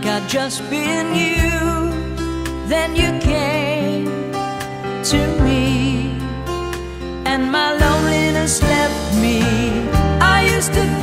had just been you, then you came to me, and my loneliness left me. I used to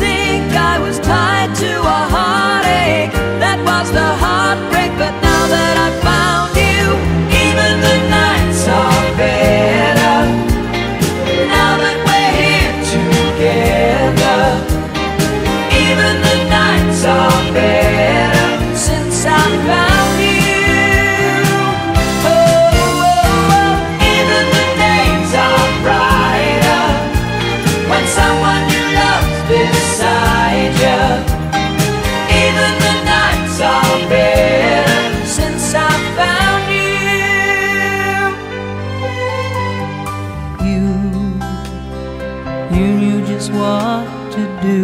you knew just what to do.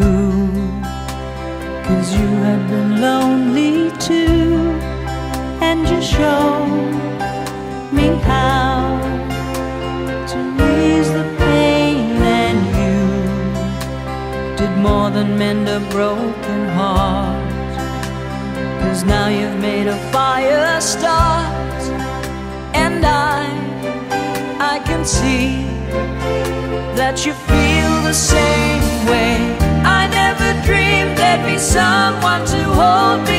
Cause you had been lonely too, and you showed me how to ease the pain, and you did more than mend a broken heart. Cause now you've made a fire start, and I, I can see that you feel the same way. I never dreamed there'd be someone to hold me